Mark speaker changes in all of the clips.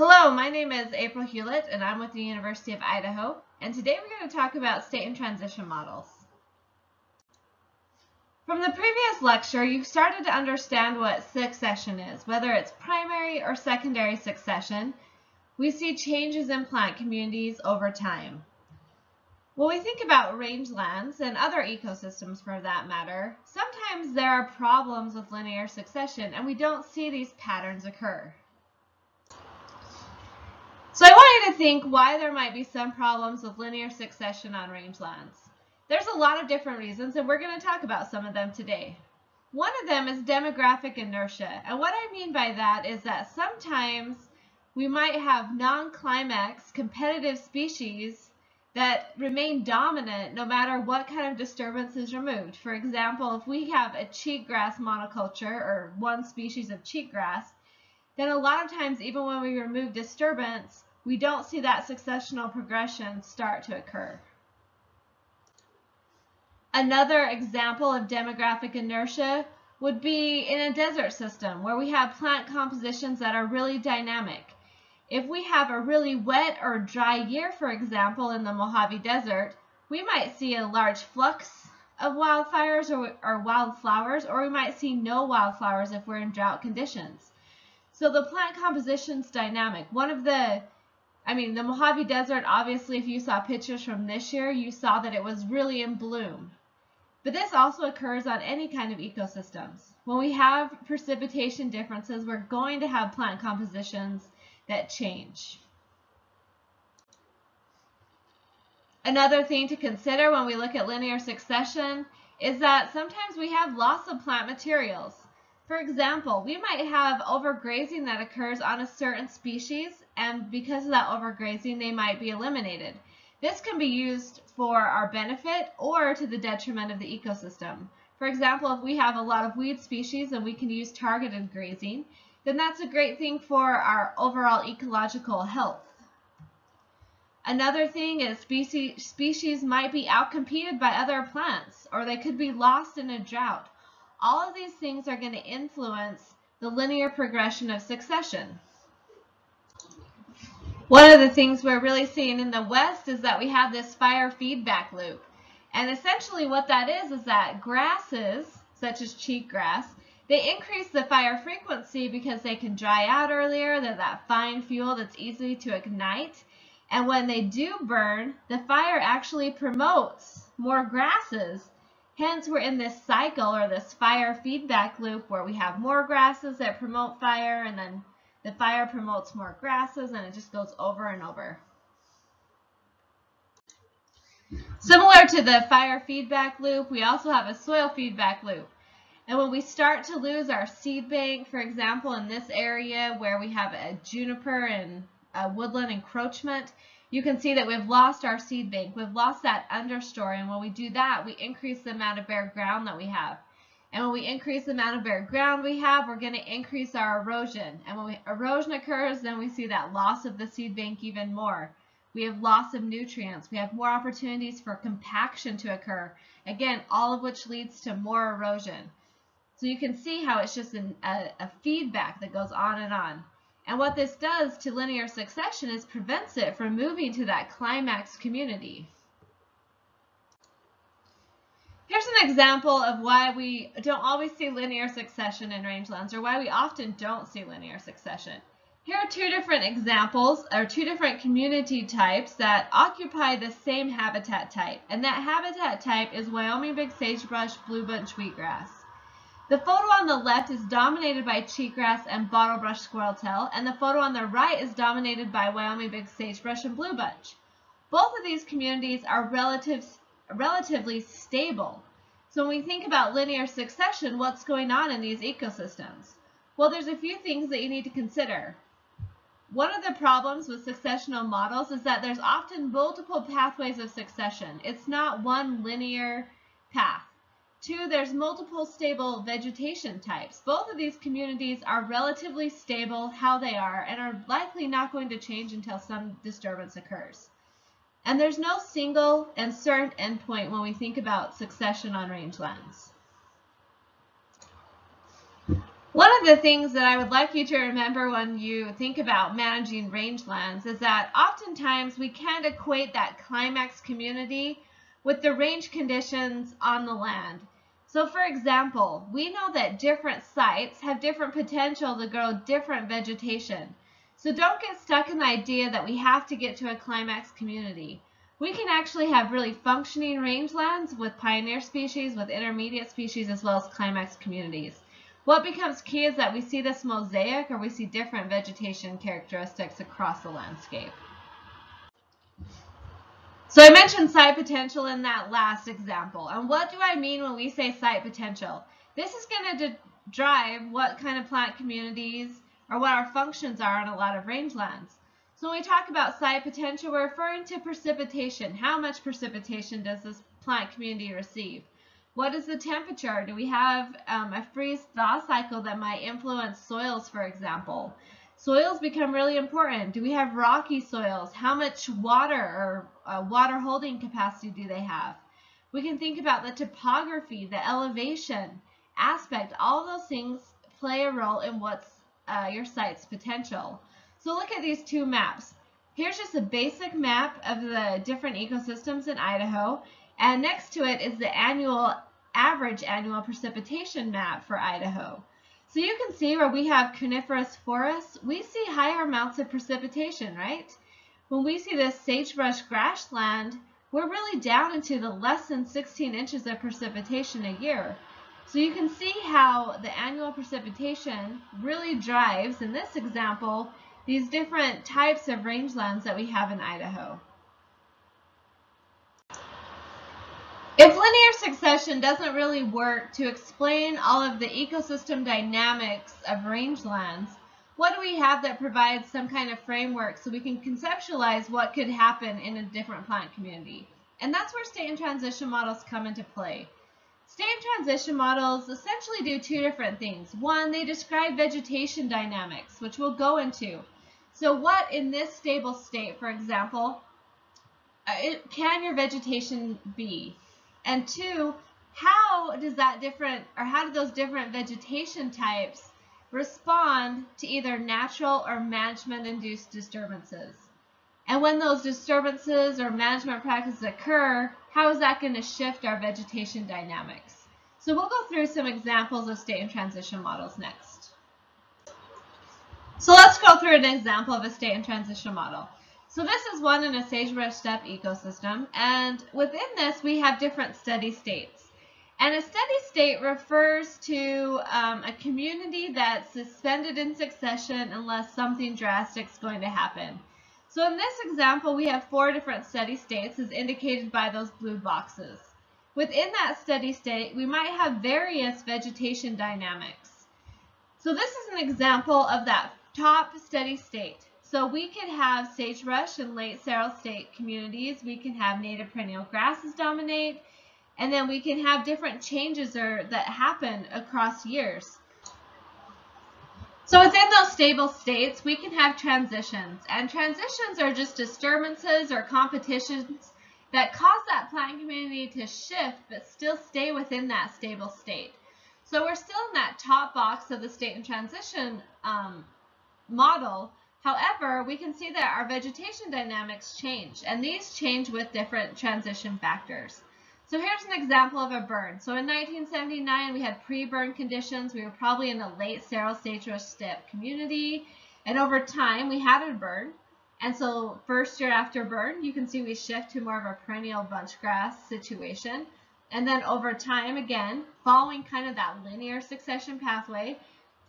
Speaker 1: Hello, my name is April Hulet and I'm with the University of Idaho and today we're going to talk about state and transition models. From the previous lecture, you've started to understand what succession is, whether it's primary or secondary succession. We see changes in plant communities over time. When we think about rangelands and other ecosystems for that matter, sometimes there are problems with linear succession and we don't see these patterns occur. So I want you to think why there might be some problems with linear succession on rangelands. There's a lot of different reasons, and we're going to talk about some of them today. One of them is demographic inertia. And what I mean by that is that sometimes we might have non-climax competitive species that remain dominant no matter what kind of disturbance is removed. For example, if we have a cheatgrass monoculture or one species of cheatgrass, then a lot of times even when we remove disturbance, we don't see that successional progression start to occur. Another example of demographic inertia would be in a desert system where we have plant compositions that are really dynamic. If we have a really wet or dry year, for example, in the Mojave Desert, we might see a large flux of wildfires or, or wildflowers, or we might see no wildflowers if we're in drought conditions. So the plant composition's dynamic. One of the I mean, the Mojave Desert, obviously, if you saw pictures from this year, you saw that it was really in bloom. But this also occurs on any kind of ecosystems. When we have precipitation differences, we're going to have plant compositions that change. Another thing to consider when we look at linear succession is that sometimes we have loss of plant materials. For example, we might have overgrazing that occurs on a certain species and because of that overgrazing, they might be eliminated. This can be used for our benefit or to the detriment of the ecosystem. For example, if we have a lot of weed species and we can use targeted grazing, then that's a great thing for our overall ecological health. Another thing is species, species might be outcompeted by other plants or they could be lost in a drought. All of these things are going to influence the linear progression of succession. One of the things we're really seeing in the West is that we have this fire feedback loop. And essentially what that is is that grasses, such as cheatgrass, they increase the fire frequency because they can dry out earlier. They're that fine fuel that's easy to ignite. And when they do burn, the fire actually promotes more grasses. Hence, we're in this cycle or this fire feedback loop where we have more grasses that promote fire and then the fire promotes more grasses and it just goes over and over. Similar to the fire feedback loop, we also have a soil feedback loop. And when we start to lose our seed bank, for example, in this area where we have a juniper and a woodland encroachment, you can see that we've lost our seed bank. We've lost that understory, and when we do that, we increase the amount of bare ground that we have. And when we increase the amount of bare ground we have, we're going to increase our erosion. And when we, erosion occurs, then we see that loss of the seed bank even more. We have loss of nutrients. We have more opportunities for compaction to occur. Again, all of which leads to more erosion. So you can see how it's just an, a, a feedback that goes on and on. And what this does to linear succession is prevents it from moving to that climax community. Here's an example of why we don't always see linear succession in rangelands, or why we often don't see linear succession. Here are two different examples, or two different community types that occupy the same habitat type. And that habitat type is Wyoming big sagebrush, blue bunch wheatgrass. The photo on the left is dominated by cheatgrass and bottlebrush squirreltail, and the photo on the right is dominated by Wyoming big sagebrush and blue bunch. Both of these communities are relative relatively stable. So when we think about linear succession, what's going on in these ecosystems? Well, there's a few things that you need to consider. One of the problems with successional models is that there's often multiple pathways of succession. It's not one linear path. Two, there's multiple stable vegetation types. Both of these communities are relatively stable how they are and are likely not going to change until some disturbance occurs. And there's no single and certain endpoint when we think about succession on rangelands. One of the things that I would like you to remember when you think about managing rangelands is that oftentimes we can't equate that climax community with the range conditions on the land. So for example, we know that different sites have different potential to grow different vegetation. So don't get stuck in the idea that we have to get to a climax community. We can actually have really functioning rangelands with pioneer species, with intermediate species, as well as climax communities. What becomes key is that we see this mosaic or we see different vegetation characteristics across the landscape. So I mentioned site potential in that last example. And what do I mean when we say site potential? This is going to drive what kind of plant communities or what our functions are on a lot of rangelands. So when we talk about site potential, we're referring to precipitation. How much precipitation does this plant community receive? What is the temperature? Do we have um, a freeze-thaw cycle that might influence soils, for example? Soils become really important. Do we have rocky soils? How much water or uh, water holding capacity do they have? We can think about the topography, the elevation aspect. All those things play a role in what's uh, your site's potential. So look at these two maps. Here's just a basic map of the different ecosystems in Idaho. And next to it is the annual average annual precipitation map for Idaho. So you can see where we have coniferous forests, we see higher amounts of precipitation, right? When we see this sagebrush grassland, we're really down into the less than 16 inches of precipitation a year. So you can see how the annual precipitation really drives, in this example, these different types of rangelands that we have in Idaho. If linear succession doesn't really work to explain all of the ecosystem dynamics of rangelands, what do we have that provides some kind of framework so we can conceptualize what could happen in a different plant community? And that's where state and transition models come into play. State and transition models essentially do two different things. One, they describe vegetation dynamics, which we'll go into. So what in this stable state, for example, uh, can your vegetation be? And two, how does that different, or how do those different vegetation types respond to either natural or management-induced disturbances? And when those disturbances or management practices occur, how is that going to shift our vegetation dynamics? So we'll go through some examples of state and transition models next. So let's go through an example of a state and transition model. So this is one in a sagebrush steppe ecosystem, and within this we have different steady states. And a steady state refers to um, a community that's suspended in succession unless something drastic is going to happen. So in this example, we have four different steady states as indicated by those blue boxes. Within that steady state, we might have various vegetation dynamics. So this is an example of that top steady state. So we can have sagebrush and late seral state communities. We can have native perennial grasses dominate. And then we can have different changes or, that happen across years. So within those stable states, we can have transitions. And transitions are just disturbances or competitions that cause that plant community to shift but still stay within that stable state. So we're still in that top box of the state and transition um, model, However, we can see that our vegetation dynamics change, and these change with different transition factors. So here's an example of a burn. So in 1979, we had pre-burn conditions. We were probably in a late seral sagebrush steppe community. And over time, we had a burn. And so first year after burn, you can see we shift to more of a perennial bunch grass situation. And then over time, again, following kind of that linear succession pathway,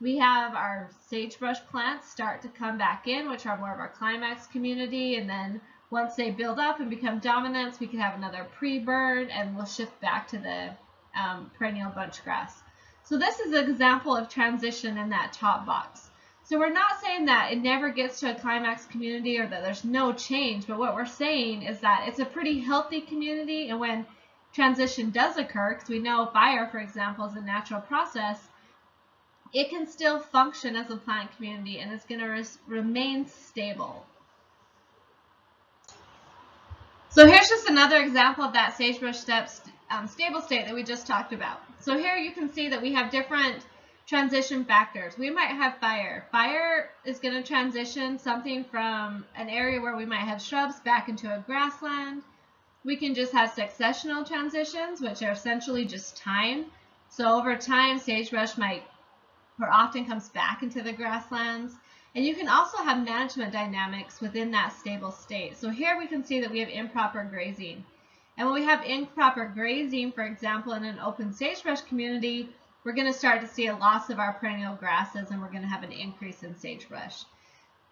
Speaker 1: we have our sagebrush plants start to come back in, which are more of our climax community. And then once they build up and become dominants, we can have another pre-burn and we'll shift back to the um, perennial bunch grass. So this is an example of transition in that top box. So we're not saying that it never gets to a climax community or that there's no change, but what we're saying is that it's a pretty healthy community and when transition does occur, because we know fire, for example, is a natural process, it can still function as a plant community and it's going to remain stable. So here's just another example of that sagebrush steppe um, stable state that we just talked about. So here you can see that we have different transition factors. We might have fire. Fire is going to transition something from an area where we might have shrubs back into a grassland. We can just have successional transitions, which are essentially just time. So over time, sagebrush might or often comes back into the grasslands. And you can also have management dynamics within that stable state. So here we can see that we have improper grazing. And when we have improper grazing, for example, in an open sagebrush community, we're going to start to see a loss of our perennial grasses and we're going to have an increase in sagebrush.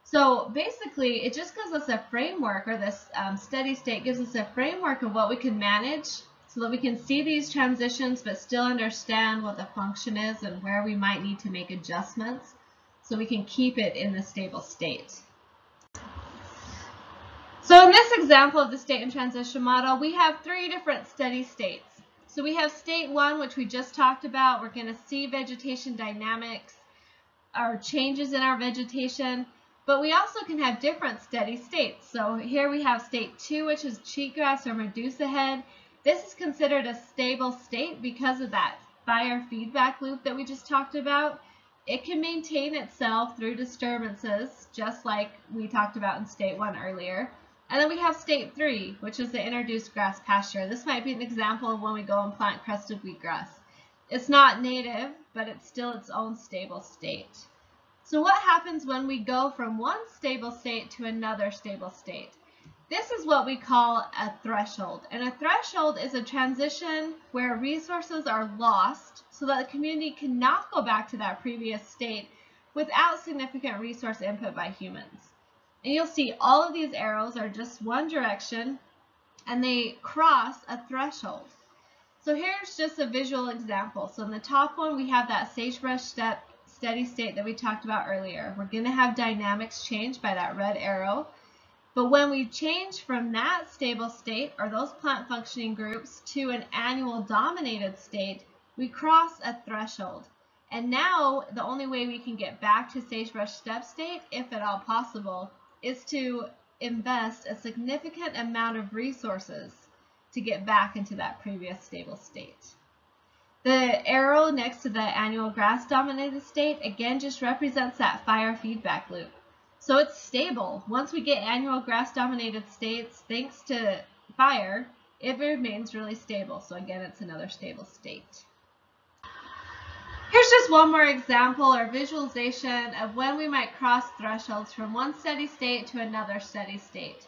Speaker 1: So basically, it just gives us a framework, or this um, steady state gives us a framework of what we can manage so that we can see these transitions but still understand what the function is and where we might need to make adjustments so we can keep it in the stable state. So in this example of the state and transition model, we have three different steady states. So we have state one, which we just talked about. We're going to see vegetation dynamics, our changes in our vegetation, but we also can have different steady states. So here we have state two, which is cheatgrass or medusa head. This is considered a stable state because of that fire feedback loop that we just talked about. It can maintain itself through disturbances, just like we talked about in state one earlier. And then we have state three, which is the introduced grass pasture. This might be an example of when we go and plant crested wheatgrass. It's not native, but it's still its own stable state. So what happens when we go from one stable state to another stable state? This is what we call a threshold. And a threshold is a transition where resources are lost so that the community cannot go back to that previous state without significant resource input by humans. And you'll see all of these arrows are just one direction and they cross a threshold. So here's just a visual example. So in the top one, we have that sagebrush steppe steady state that we talked about earlier. We're going to have dynamics change by that red arrow. But when we change from that stable state, or those plant functioning groups, to an annual dominated state, we cross a threshold. And now the only way we can get back to sagebrush steppe state, if at all possible, is to invest a significant amount of resources to get back into that previous stable state. The arrow next to the annual grass dominated state again just represents that fire feedback loop. So it's stable. Once we get annual grass dominated states, thanks to fire, it remains really stable. So again, it's another stable state. Here's just one more example or visualization of when we might cross thresholds from one steady state to another steady state.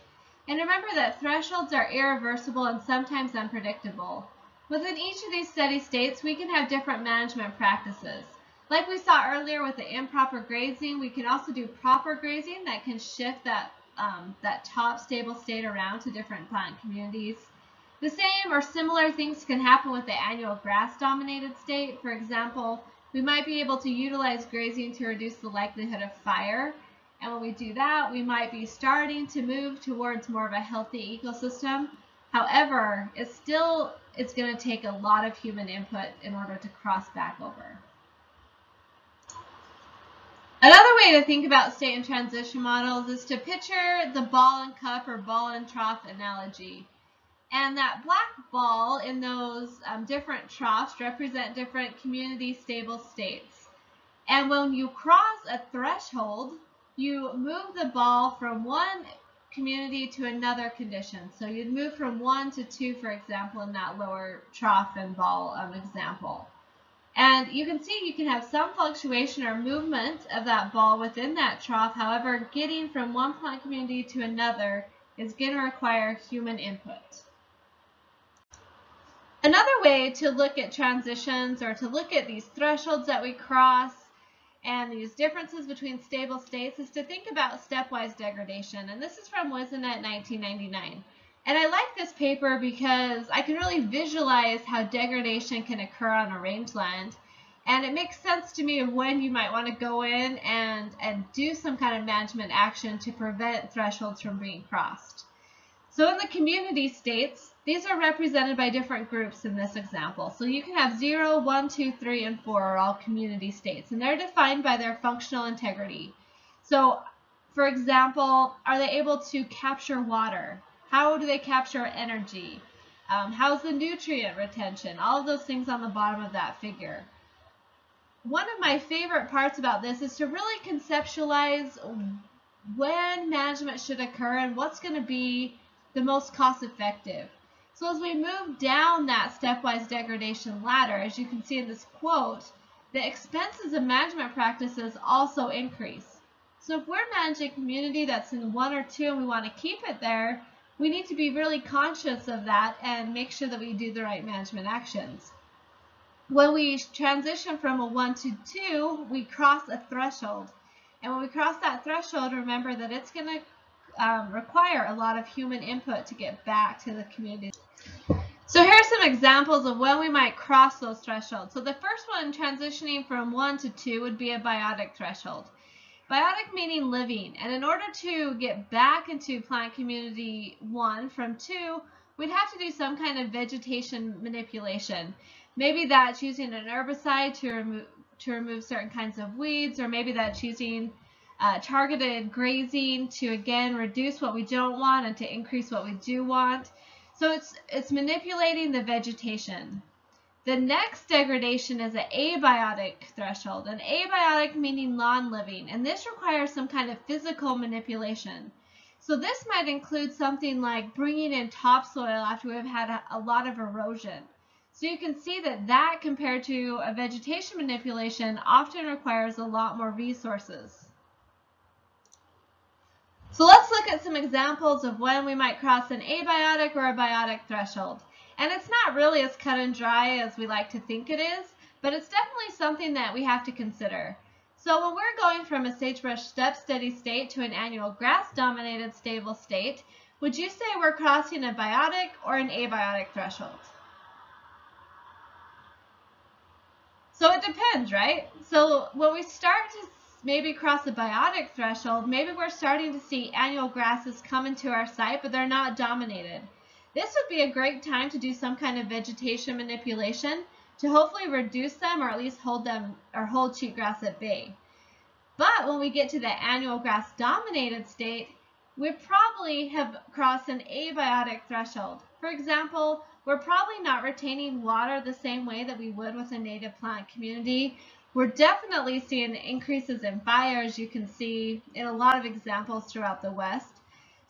Speaker 1: And remember that thresholds are irreversible and sometimes unpredictable. Within each of these steady states, we can have different management practices. Like we saw earlier with the improper grazing, we can also do proper grazing that can shift that, um, that top stable state around to different plant communities. The same or similar things can happen with the annual grass dominated state. For example, we might be able to utilize grazing to reduce the likelihood of fire. And when we do that, we might be starting to move towards more of a healthy ecosystem. However, it's still it's going to take a lot of human input in order to cross back over. Another way to think about state and transition models is to picture the ball and cup or ball and trough analogy. And that black ball in those um, different troughs represent different community stable states. And when you cross a threshold, you move the ball from one community to another condition. So you'd move from one to two, for example, in that lower trough and ball um, example. And you can see you can have some fluctuation or movement of that ball within that trough. However, getting from one plant community to another is going to require human input. Another way to look at transitions or to look at these thresholds that we cross and these differences between stable states is to think about stepwise degradation. And this is from Whisenant 1999. And I like this paper because I can really visualize how degradation can occur on a rangeland. And it makes sense to me of when you might want to go in and, and do some kind of management action to prevent thresholds from being crossed. So in the community states, these are represented by different groups in this example. So you can have 0, 1, 2, 3, and 4 are all community states, and they're defined by their functional integrity. So, for example, are they able to capture water? How do they capture energy? Um, how's the nutrient retention? All of those things on the bottom of that figure. one of my favorite parts about this is to really conceptualize when management should occur and what's going to be the most cost effective. So as we move down that stepwise degradation ladder, as you can see in this quote, the expenses of management practices also increase. So if we're managing a community that's in one or two and we want to keep it there, we need to be really conscious of that and make sure that we do the right management actions. When we transition from a 1 to 2, we cross a threshold. And when we cross that threshold, remember that it's going to um, require a lot of human input to get back to the community. So here are some examples of when we might cross those thresholds. So the first one, transitioning from 1 to 2, would be a biotic threshold. Biotic meaning living. And in order to get back into plant community 1 from 2, we'd have to do some kind of vegetation manipulation. Maybe that's using an herbicide to remove, to remove certain kinds of weeds, or maybe that's using uh, targeted grazing to, again, reduce what we don't want and to increase what we do want. So it's, it's manipulating the vegetation. The next degradation is an abiotic threshold. An abiotic meaning non-living, and this requires some kind of physical manipulation. So this might include something like bringing in topsoil after we've had a, a lot of erosion. So you can see that that compared to a vegetation manipulation often requires a lot more resources. So let's look at some examples of when we might cross an abiotic or a biotic threshold. And it's not really as cut and dry as we like to think it is, but it's definitely something that we have to consider. So when we're going from a sagebrush steppe steady state to an annual grass dominated stable state, would you say we're crossing a biotic or an abiotic threshold? So it depends, right? So when we start to maybe cross a biotic threshold, maybe we're starting to see annual grasses come into our site, but they're not dominated. This would be a great time to do some kind of vegetation manipulation to hopefully reduce them or at least hold them or hold cheatgrass at bay. But when we get to the annual grass dominated state, we probably have crossed an abiotic threshold. For example, we're probably not retaining water the same way that we would with a native plant community. We're definitely seeing increases in fires you can see in a lot of examples throughout the West.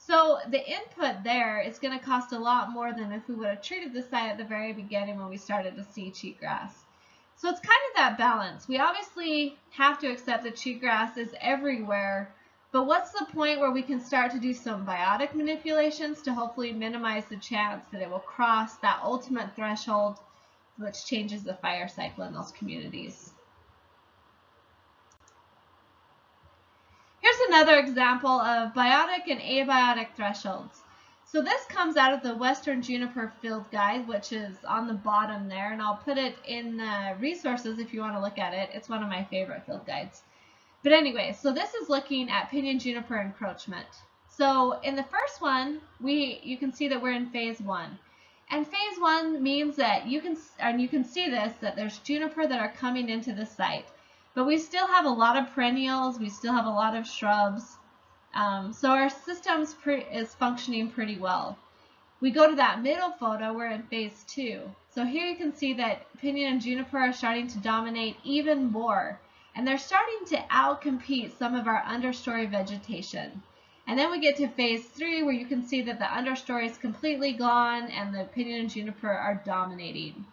Speaker 1: So the input there is going to cost a lot more than if we would have treated the site at the very beginning when we started to see cheatgrass. So it's kind of that balance. We obviously have to accept that cheatgrass is everywhere, but what's the point where we can start to do some biotic manipulations to hopefully minimize the chance that it will cross that ultimate threshold which changes the fire cycle in those communities. Here's another example of biotic and abiotic thresholds. So this comes out of the Western Juniper Field Guide, which is on the bottom there, and I'll put it in the resources if you want to look at it. It's one of my favorite field guides. But anyway, so this is looking at pinyon juniper encroachment. So in the first one, we you can see that we're in phase one. And phase one means that you can and you can see this that there's juniper that are coming into the site. But we still have a lot of perennials, we still have a lot of shrubs. Um, so our system is functioning pretty well. We go to that middle photo, we're in phase two. So here you can see that pinyon and juniper are starting to dominate even more and they're starting to outcompete some of our understory vegetation. And then we get to phase three where you can see that the understory is completely gone and the pinyon and juniper are dominating.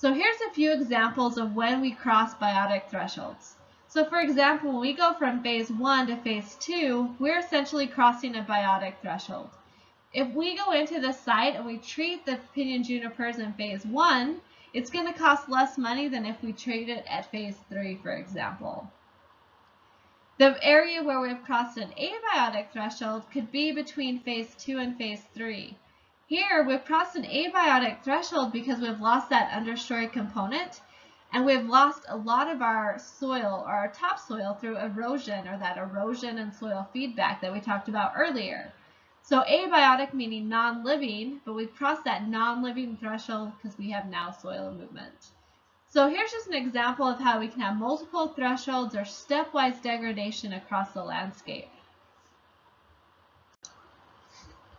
Speaker 1: So here's a few examples of when we cross biotic thresholds. So for example, when we go from phase one to phase two, we're essentially crossing a biotic threshold. If we go into the site and we treat the pinyon junipers in phase one, it's going to cost less money than if we treat it at phase three, for example. The area where we've crossed an abiotic threshold could be between phase two and phase three. Here, we've crossed an abiotic threshold because we've lost that understory component and we've lost a lot of our soil or our topsoil through erosion or that erosion and soil feedback that we talked about earlier. So abiotic meaning non-living, but we've crossed that non-living threshold because we have now soil movement. So here's just an example of how we can have multiple thresholds or stepwise degradation across the landscape.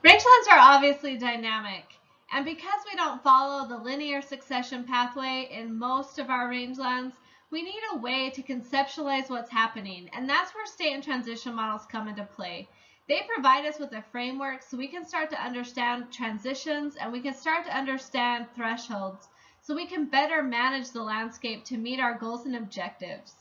Speaker 1: Rangelands are obviously dynamic, and because we don't follow the linear succession pathway in most of our rangelands, we need a way to conceptualize what's happening, and that's where state and transition models come into play. They provide us with a framework so we can start to understand transitions and we can start to understand thresholds so we can better manage the landscape to meet our goals and objectives.